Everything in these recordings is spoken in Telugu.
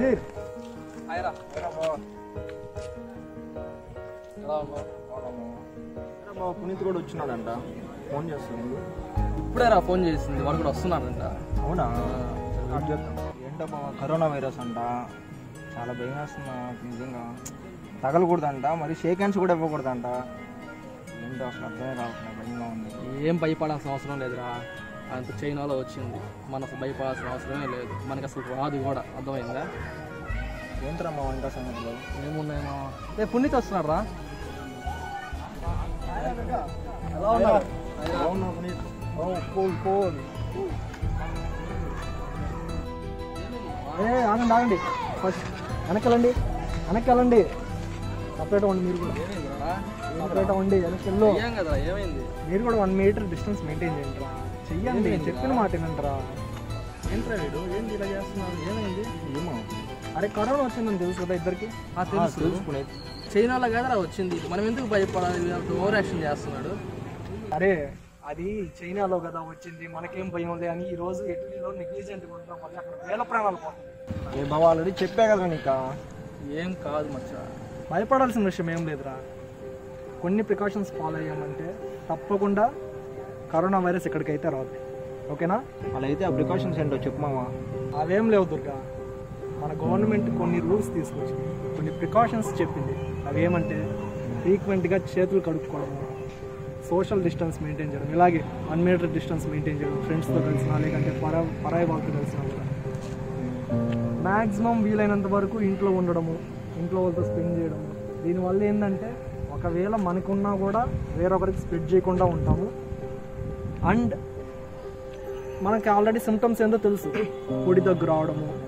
Gir. Hayra. Merhaba. మా పునీత్ కూడా వచ్చినాడంట. ఫోన్ చేస్తుంది. ఇప్పుడేరా ఫోన్ చేసింది. వాడు కూడా వస్తున్నాడంట. అవునా? ఏంటమ్మా కరోనా వైరస్ అంట. చాలా భయం వేస్తున్నా నిజంగా. తగలకూడదంట. మరి షేక్ హ్యాండ్స్ కూడా ఇవ్వకూడదంట. ఏంటో అసలు అర్థమే కాకుండా భయంగా ఉంది. ఏం భయపడాల్సిన అవసరం లేదురా. అంత చైనాలో వచ్చింది. మన అసలు భయపడాల్సిన అవసరమే లేదు. మనకి అసలు రాదు కూడా. అర్థమైందా? ఏంటమ్మా ఇంకా సంగతిలో? ఏమున్నాయమ్మా? రే పుణ్యత వస్తున్నాడు రా ఎలా ఉన్నారు? ఆగండి ఆగండి. ఫస్ట్ వెనకాలండి వెనకాలండి సపరేట్ వండి మీరు కూడా. సపరేట్ వండి వెనకెళ్ళు. మీరు కూడా వన్ మీటర్ డిస్టెన్స్ మెయింటైన్ చేయండి రా చెయ్యండి చెప్పిన మాట వినండిరా. ఏంట్రా వీడు? ఏంటి ఇలా చేస్తున్నారు ఏమైంది? ఏమో. అరే కరోనా వచ్చిందని తెలుసు కదా ఇద్దరికి? ఆ, తెలుసు. తెలుసు పునీత్ చైనాలో కదరా వచ్చింది. మనం ఎందుకు భయపడాలి? ఓవర్ యాక్షన్ చేస్తున్నాడు. అరే అది చైనాలో కదా వచ్చింది. మనకేం భయం లే అని ఈ రోజు ఇటలీలో నెగ్లిజెంట్ ఉండడం వల్ల అక్కడ వేల ప్రాణాలు పోతాయి ఏ బాబా ఆల్రెడీ చెప్పా కదా నీకా? ఏం కాదు మచ్చా. భయపడాల్సిన విషయం ఏం లేదురా. కొన్ని ప్రికాషన్స్ ఫాలో అయ్యామంటే తప్పకుండా కరోనా వైరస్ ఎక్కడికైతే రాదు. ఓకేనా? అలా అయితే ఆ ప్రికాషన్స్ ఏంటో చెప్పు మావా అవేం లేవు దుర్గా. మన గవర్నమెంట్ కొన్ని రూల్స్ తీసుకొచ్చింది. కొన్ని ప్రికాషన్స్ చెప్పింది. అవి ఏమంటే ఫ్రీక్వెంట్గా చేతులు కడుక్కోవడం సోషల్ డిస్టెన్స్ మెయింటైన్ చేయడం ఇలాగే వన్ మీటర్ డిస్టెన్స్ మెయింటైన్ చేయడం ఫ్రెండ్స్తో కలిసినా లేకంటే పర పరాయి వాళ్ళతో కలిసినా కూడా. మ్యాక్సిమం వీలైనంత వరకు ఇంట్లో ఉండడము ఇంట్లో వాళ్ళతో స్పెండ్ చేయడము. దీనివల్ల ఏంటంటే ఒకవేళ మనకున్నా కూడా వేరొకరికి స్ప్రెడ్ చేయకుండా ఉంటాము. అండ్ మనకి ఆల్రెడీ సిమ్టమ్స్ ఏందో తెలుసు. పొడి దగ్గు రావడము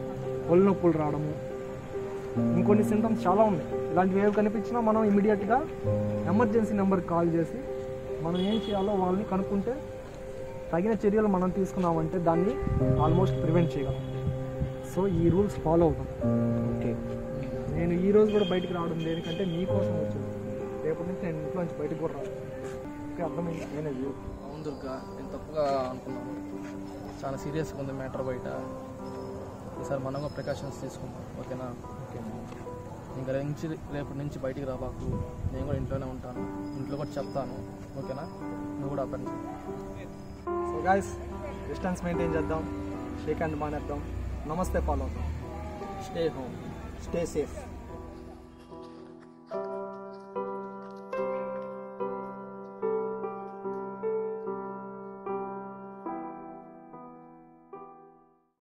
ఒళ్ళు నొప్పులు రావడము. ఇంకొన్ని సిమ్టమ్స్ చాలా ఉన్నాయి. ఇలాంటివి ఏవి కనిపించినా మనం ఇమీడియట్గా ఎమర్జెన్సీ నెంబర్కి కాల్ చేసి మనం ఏం చేయాలో వాళ్ళని కనుక్కుంటే తగిన చర్యలు మనం తీసుకున్నామంటే దాన్ని ఆల్మోస్ట్ ప్రివెంట్ చేయగలం. సో ఈ రూల్స్ ఫాలో అవుతాం. ఓకే. నేను ఈ రోజు కూడా బయటికి రావడం దేనికంటే మీకోసం వచ్చింది రేపటి నుంచి నేను ఇంట్లో నుంచి బయటకు కూడా రాను. ఓకే అర్థమైంది నేనది అవును దుర్గా నేను తప్పుగా అనుకున్నాను. చాలా సీరియస్గా ఉంది మ్యాటర్ బయట. ఈసారి మనం కూడా ప్రికాషన్స్ తీసుకుందాం ఓకేనా? ఓకే. ఇంకా నుంచి రేపటి నుంచి బయటికి రాబాకు నేను కూడా ఇంట్లోనే ఉంటాను. ఇంట్లో కూడా చెప్తాను ఓకేనా? నువ్వు కూడా అర్థం సో గాయస్ డిస్టెన్స్ మెయింటైన్ చేద్దాం. షేక్ హ్యాండ్ మానేద్దాం. నమస్తే ఫాలో అవుతాం స్టే హోమ్ స్టే సేఫ్